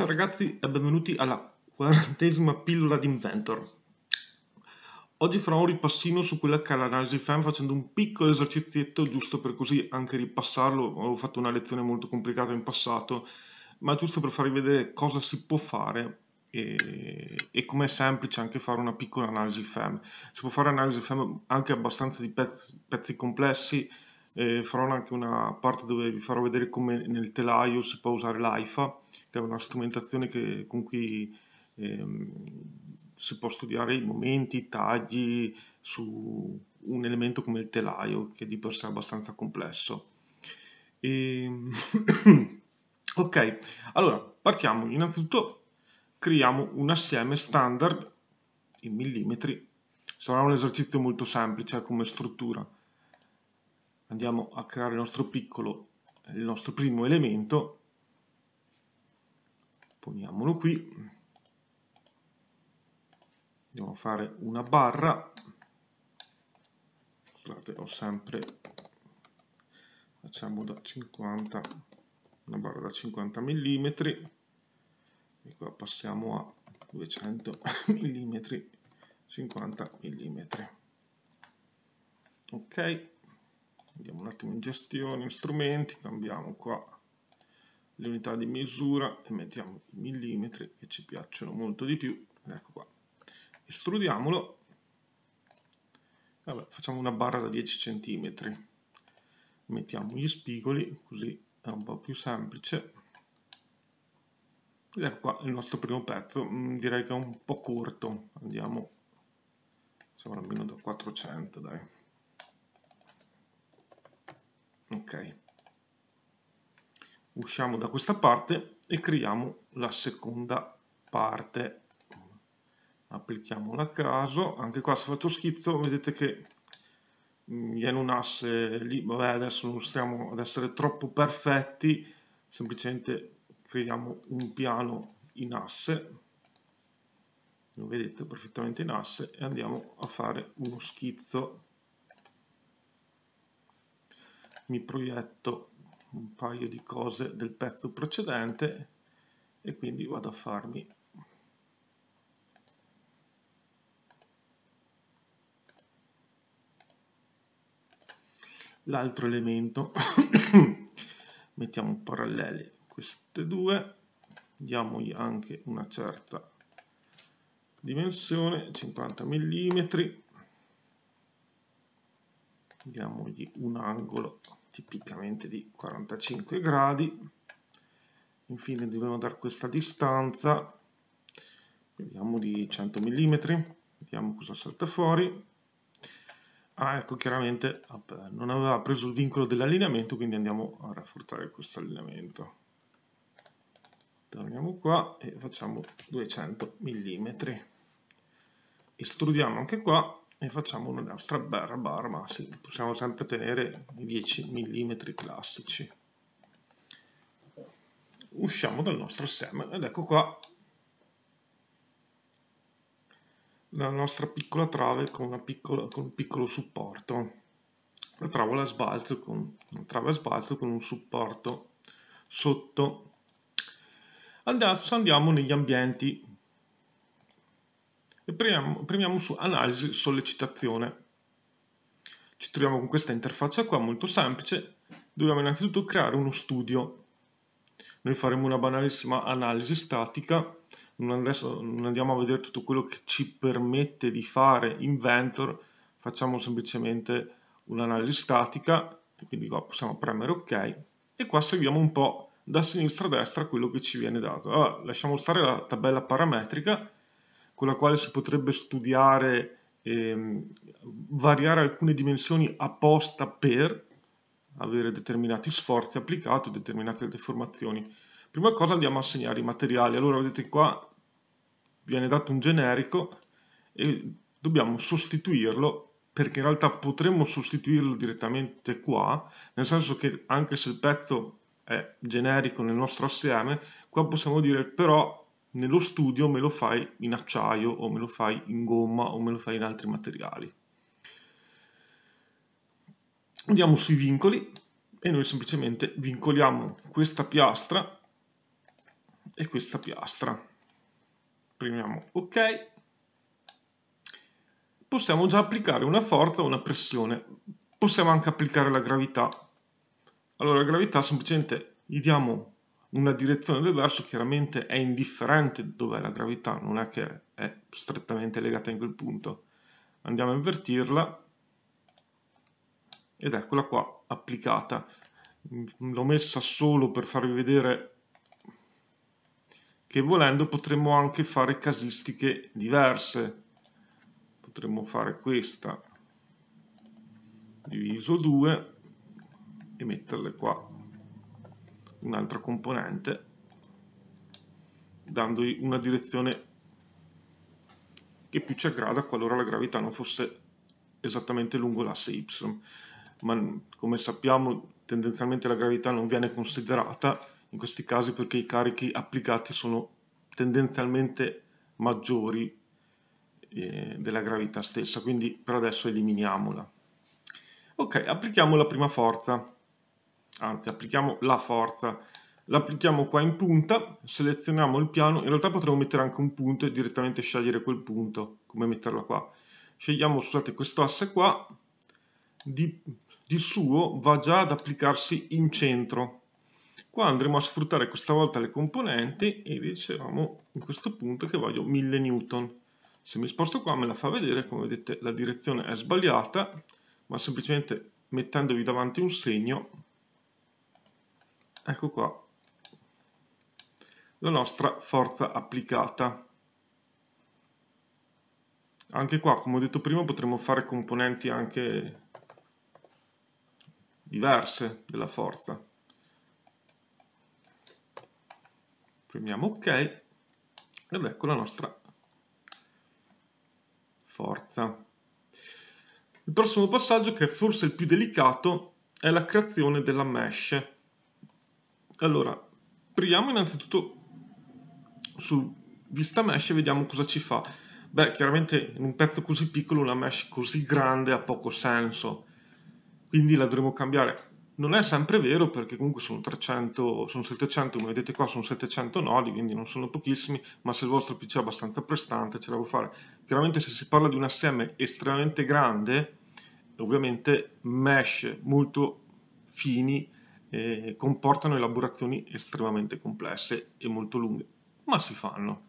Ciao ragazzi e benvenuti alla quarantesima pillola di Inventor. Oggi farò un ripassino su quella che è l'analisi FEM facendo un piccolo esercizietto giusto per così anche ripassarlo. Ho fatto una lezione molto complicata in passato, ma giusto per farvi vedere cosa si può fare e, e com'è semplice anche fare una piccola analisi FEM. Si può fare analisi FEM anche abbastanza di pezzi, pezzi complessi, eh, farò anche una parte dove vi farò vedere come nel telaio si può usare l'AIFA, che è una strumentazione che, con cui ehm, si può studiare i momenti, i tagli su un elemento come il telaio, che di per sé è abbastanza complesso. E... Ehm, ok, allora partiamo. Innanzitutto creiamo un assieme standard in millimetri. Sarà un esercizio molto semplice come struttura andiamo a creare il nostro piccolo, il nostro primo elemento, poniamolo qui, andiamo a fare una barra, scusate ho sempre, facciamo da 50, una barra da 50 mm, e qua passiamo a 200 mm, 50 mm. Ok, andiamo un attimo in gestione, strumenti, cambiamo qua le unità di misura e mettiamo i millimetri che ci piacciono molto di più, ecco qua, estrudiamolo, Vabbè, facciamo una barra da 10 cm, mettiamo gli spigoli, così è un po' più semplice, ed ecco qua il nostro primo pezzo, mm, direi che è un po' corto, andiamo, siamo almeno da 400 dai ok. Usciamo da questa parte e creiamo la seconda parte. Applichiamola a caso. Anche qua se faccio schizzo vedete che viene un asse lì. Vabbè adesso non stiamo ad essere troppo perfetti. Semplicemente creiamo un piano in asse. Lo vedete perfettamente in asse e andiamo a fare uno schizzo mi proietto un paio di cose del pezzo precedente e quindi vado a farmi. L'altro elemento mettiamo paralleli queste due diamogli anche una certa dimensione 50 mm diamogli un angolo tipicamente di 45 gradi. Infine dobbiamo dare questa distanza. Vediamo di 100 mm vediamo cosa salta fuori. Ah ecco chiaramente non aveva preso il vincolo dell'allineamento quindi andiamo a rafforzare questo allineamento. Torniamo qua e facciamo 200 mm estrudiamo anche qua e facciamo la nostra barra bar ma sì, possiamo sempre tenere i 10 mm classici. Usciamo dal nostro stem ed ecco qua. La nostra piccola trave con, piccola, con un piccolo supporto. La travola sbalzo con una trave a sbalzo con un supporto sotto. Adesso andiamo negli ambienti e premiamo, premiamo su analisi sollecitazione. Ci troviamo con questa interfaccia qua molto semplice, dobbiamo innanzitutto creare uno studio. Noi faremo una banalissima analisi statica, adesso non andiamo a vedere tutto quello che ci permette di fare Inventor, facciamo semplicemente un'analisi statica, quindi qua possiamo premere ok, e qua seguiamo un po' da sinistra a destra quello che ci viene dato. Allora, lasciamo stare la tabella parametrica, con la quale si potrebbe studiare e ehm, variare alcune dimensioni apposta per avere determinati sforzi applicati, determinate deformazioni. Prima cosa andiamo a segnare i materiali. Allora vedete qua viene dato un generico e dobbiamo sostituirlo perché in realtà potremmo sostituirlo direttamente qua, nel senso che anche se il pezzo è generico nel nostro assieme, qua possiamo dire però nello studio me lo fai in acciaio o me lo fai in gomma o me lo fai in altri materiali. Andiamo sui vincoli e noi semplicemente vincoliamo questa piastra e questa piastra. Premiamo ok. Possiamo già applicare una forza o una pressione. Possiamo anche applicare la gravità. Allora la gravità semplicemente gli diamo una direzione del verso, chiaramente è indifferente dov'è la gravità, non è che è strettamente legata in quel punto. Andiamo a invertirla ed eccola qua applicata. L'ho messa solo per farvi vedere che volendo potremmo anche fare casistiche diverse. Potremmo fare questa diviso 2 e metterle qua un'altra componente dandogli una direzione che più ci aggrada qualora la gravità non fosse esattamente lungo l'asse y. Ma come sappiamo tendenzialmente la gravità non viene considerata in questi casi perché i carichi applicati sono tendenzialmente maggiori eh, della gravità stessa, quindi per adesso eliminiamola. Ok, applichiamo la prima forza, anzi applichiamo la forza, l'applichiamo qua in punta, selezioniamo il piano, in realtà potremmo mettere anche un punto e direttamente scegliere quel punto, come metterlo qua. Scegliamo, scusate, questo asse qua, di, di suo va già ad applicarsi in centro, Qua andremo a sfruttare questa volta le componenti e dicevamo in questo punto che voglio 1000 newton. Se mi sposto qua me la fa vedere, come vedete la direzione è sbagliata, ma semplicemente mettendovi davanti un segno, ecco qua, la nostra forza applicata. Anche qua, come ho detto prima, potremmo fare componenti anche diverse della forza. Premiamo ok ed ecco la nostra forza. Il prossimo passaggio, che è forse il più delicato, è la creazione della mesh. Allora, proviamo innanzitutto su vista mesh e vediamo cosa ci fa. Beh, chiaramente in un pezzo così piccolo una mesh così grande ha poco senso, quindi la dovremo cambiare non è sempre vero perché comunque sono 300, sono 700, come vedete qua sono 700 nodi, quindi non sono pochissimi, ma se il vostro PC è abbastanza prestante ce la può fare. Chiaramente se si parla di un SM estremamente grande, ovviamente mesh molto fini eh, comportano elaborazioni estremamente complesse e molto lunghe, ma si fanno.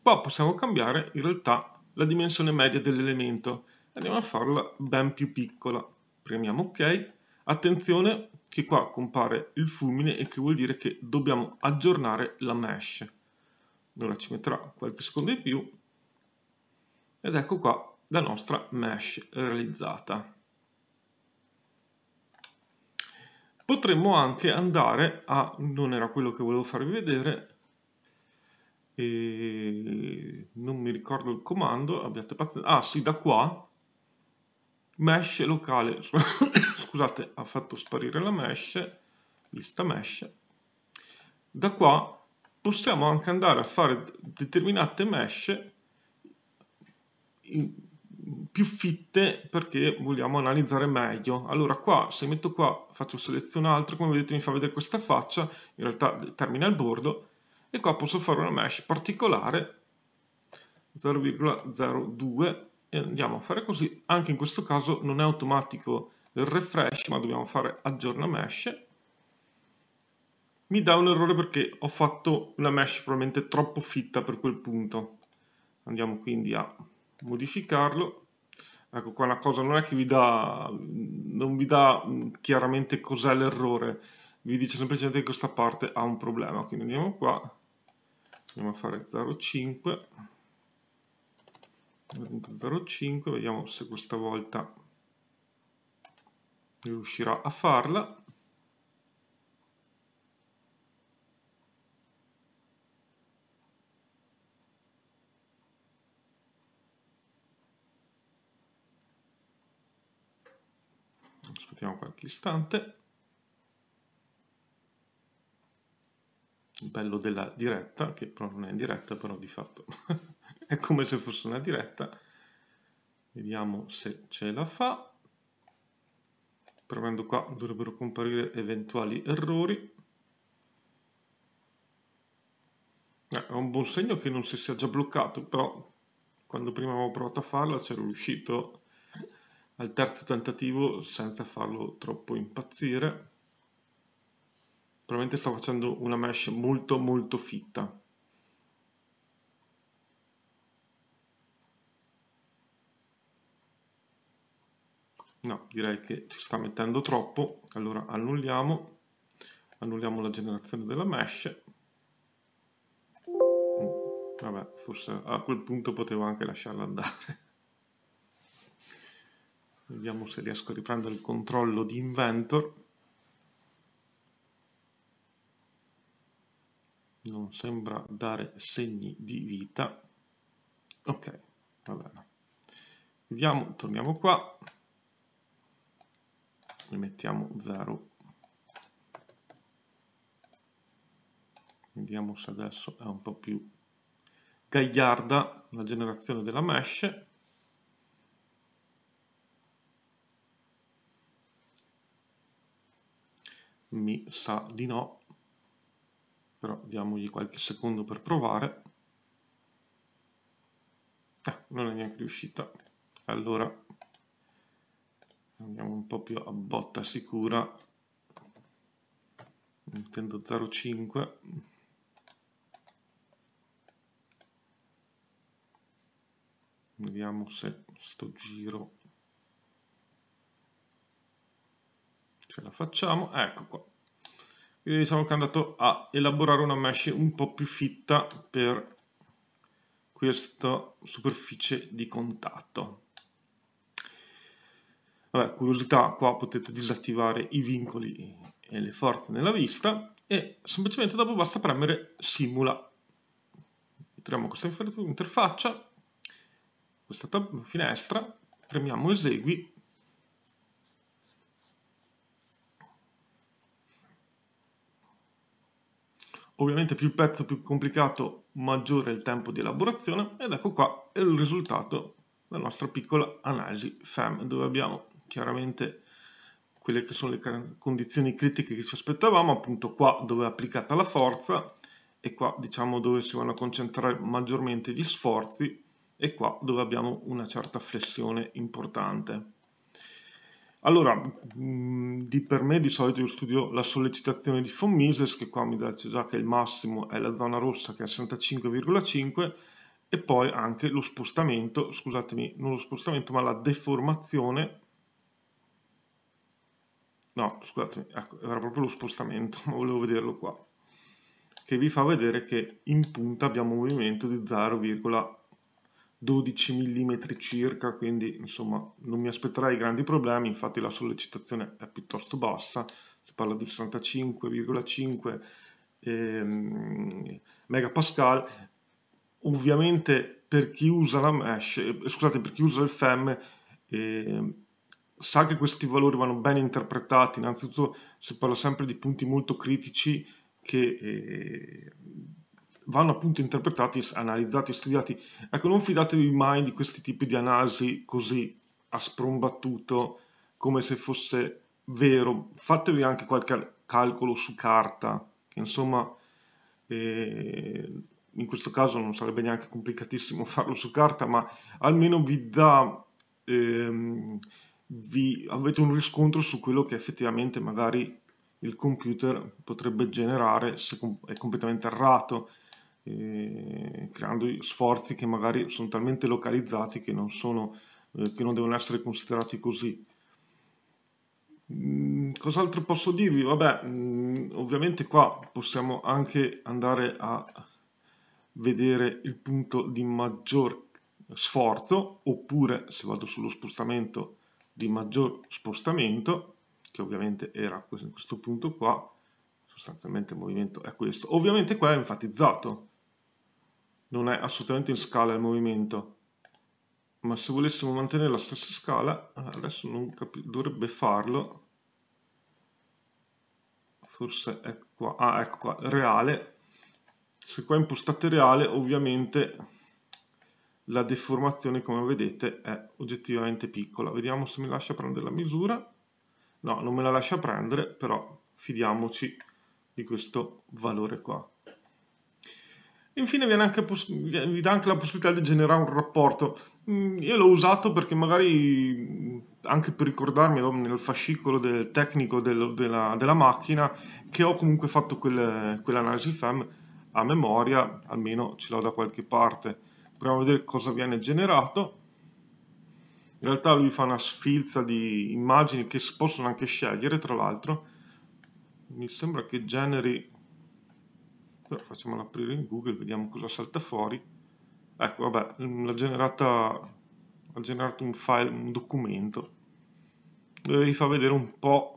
Qua possiamo cambiare in realtà la dimensione media dell'elemento, andiamo a farla ben più piccola, premiamo ok Attenzione che qua compare il fulmine e che vuol dire che dobbiamo aggiornare la mesh. Ora ci metterà qualche secondo in più ed ecco qua la nostra mesh realizzata. Potremmo anche andare a, non era quello che volevo farvi vedere, e non mi ricordo il comando, abbiate pazienza, ah sì da qua, mesh locale, scusate, ha fatto sparire la mesh, vista mesh. Da qua possiamo anche andare a fare determinate mesh più fitte perché vogliamo analizzare meglio. Allora qua, se metto qua, faccio selezione altro, come vedete mi fa vedere questa faccia, in realtà termina il bordo, e qua posso fare una mesh particolare 0,02 e andiamo a fare così. Anche in questo caso non è automatico il refresh, ma dobbiamo fare aggiorna mesh. Mi dà un errore perché ho fatto una mesh probabilmente troppo fitta per quel punto. Andiamo quindi a modificarlo. Ecco qua una cosa non è che vi dà, non vi dà chiaramente cos'è l'errore, vi dice semplicemente che questa parte ha un problema. Quindi andiamo qua, andiamo a fare 0,5 0.05 vediamo se questa volta riuscirà a farla aspettiamo qualche istante. Il bello della diretta che però non è in diretta però di fatto è come se fosse una diretta. Vediamo se ce la fa. Premendo qua dovrebbero comparire eventuali errori. Un buon segno che non si sia già bloccato, però quando prima avevo provato a farlo c'ero riuscito al terzo tentativo senza farlo troppo impazzire. Probabilmente sto facendo una mesh molto molto fitta. No, direi che ci sta mettendo troppo, allora annulliamo, annulliamo la generazione della mesh Vabbè, forse a quel punto potevo anche lasciarla andare. Vediamo se riesco a riprendere il controllo di Inventor. Non sembra dare segni di vita. Ok, va bene. Vediamo, torniamo qua. Ne mettiamo 0. Vediamo se adesso è un po' più gagliarda la generazione della mesh mi sa di no però diamogli qualche secondo per provare. Eh, non è neanche riuscita. Allora andiamo un po' più a botta sicura. Mettendo 0,5 vediamo se sto giro. Ce la facciamo. Ecco qua quindi diciamo che è andato a elaborare una mesh un po' più fitta per questa superficie di contatto Vabbè, curiosità, qua potete disattivare i vincoli e le forze nella vista e semplicemente dopo basta premere simula. Entriamo questa interfaccia questa finestra, premiamo esegui Ovviamente più il pezzo più complicato, maggiore è il tempo di elaborazione ed ecco qua il risultato della nostra piccola analisi FEM dove abbiamo chiaramente quelle che sono le condizioni critiche che ci aspettavamo, appunto qua dove è applicata la forza e qua diciamo dove si vanno a concentrare maggiormente gli sforzi e qua dove abbiamo una certa flessione importante. Allora, mh, di per me di solito io studio la sollecitazione di von Mises, che qua mi dice già che il massimo è la zona rossa che è 65,5 e poi anche lo spostamento, scusatemi, non lo spostamento ma la deformazione. No, scusatemi, ecco, era proprio lo spostamento, ma volevo vederlo qua, che vi fa vedere che in punta abbiamo un movimento di 0,1 12 mm circa, quindi insomma non mi aspetterei grandi problemi, infatti la sollecitazione è piuttosto bassa, si parla di 65,5 ehm, megapascal, ovviamente per chi usa la mesh, eh, scusate, per chi usa il FEM eh, sa che questi valori vanno ben interpretati, innanzitutto si parla sempre di punti molto critici che eh, vanno appunto interpretati, analizzati studiati. Ecco, non fidatevi mai di questi tipi di analisi così a sprombattuto, come se fosse vero. Fatevi anche qualche calcolo su carta, che insomma, eh, in questo caso non sarebbe neanche complicatissimo farlo su carta, ma almeno vi dà... Ehm, vi avete un riscontro su quello che effettivamente magari il computer potrebbe generare se è completamente errato creando sforzi che magari sono talmente localizzati che non, sono, eh, che non devono essere considerati così. Mm, cos'altro posso dirvi? Vabbè, mm, ovviamente qua possiamo anche andare a vedere il punto di maggior sforzo oppure se vado sullo spostamento di maggior spostamento che ovviamente era questo punto qua sostanzialmente il movimento è questo ovviamente qua è enfatizzato non è assolutamente in scala il movimento. Ma se volessimo mantenere la stessa scala adesso non dovrebbe farlo. Forse è qua. Ah ecco qua reale. Se qua impostate reale ovviamente la deformazione come vedete è oggettivamente piccola. Vediamo se mi lascia prendere la misura. No non me la lascia prendere però fidiamoci di questo valore qua infine poss- vi dà anche la possibilità di generare un rapporto. Mm, io l'ho usato perché magari mm, anche per ricordarmi nel fascicolo del tecnico del, della, della, macchina che ho comunque fatto quelle, quell'analisi FEM a memoria, almeno ce l'ho da qualche parte. Proviamo a vedere cosa viene generato. In realtà lui fa una sfilza di immagini che si possono anche scegliere, tra l'altro. Mi sembra che generi... Però facciamolo aprire in Google, vediamo cosa salta fuori. Ecco, vabbè, l'ha generata... ha generato un file, un documento. Dove vi fa vedere un po'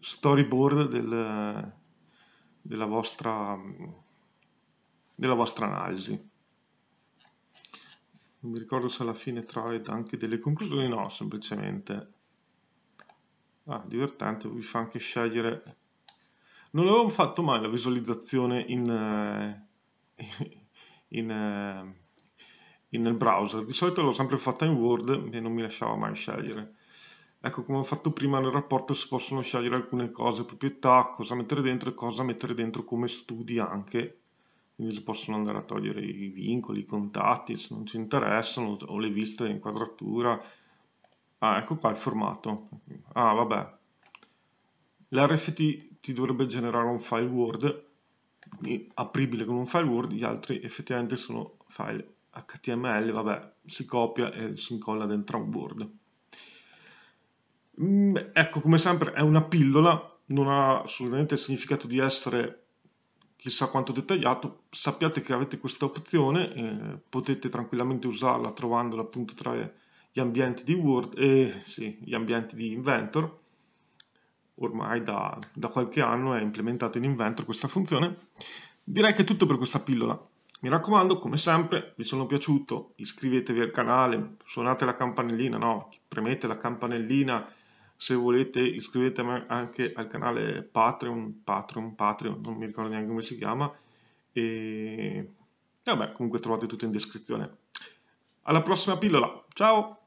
storyboard del, della vostra della vostra analisi. Non mi ricordo se alla fine trae anche delle conclusioni, no, semplicemente. Ah, divertente, vi fa anche scegliere non avevo fatto mai la visualizzazione in, eh, in, eh, in, nel browser, di solito l'ho sempre fatta in Word e non mi lasciava mai scegliere. Ecco, come ho fatto prima nel rapporto si possono scegliere alcune cose, proprietà, cosa mettere dentro e cosa mettere dentro come studi anche. Quindi si possono andare a togliere i vincoli, i contatti se non ci interessano o le viste di inquadratura ah ecco qua il formato. Ah vabbè. l'RFT ti dovrebbe generare un file Word apribile con un file Word gli altri effettivamente sono file HTML vabbè si copia e si incolla dentro un Word mm, ecco come sempre è una pillola non ha assolutamente il significato di essere chissà quanto dettagliato, sappiate che avete questa opzione, eh, potete tranquillamente usarla trovandola appunto tra gli ambienti di Word e sì, gli ambienti di Inventor. Ormai da, da qualche anno è implementato in Inventor questa funzione. Direi che è tutto per questa pillola. Mi raccomando, come sempre, vi sono piaciuto, iscrivetevi al canale, suonate la campanellina, no, premete la campanellina se volete iscrivetevi anche al canale Patreon, Patreon, Patreon, non mi ricordo neanche come si chiama. E vabbè, comunque trovate tutto in descrizione. Alla prossima pillola, ciao!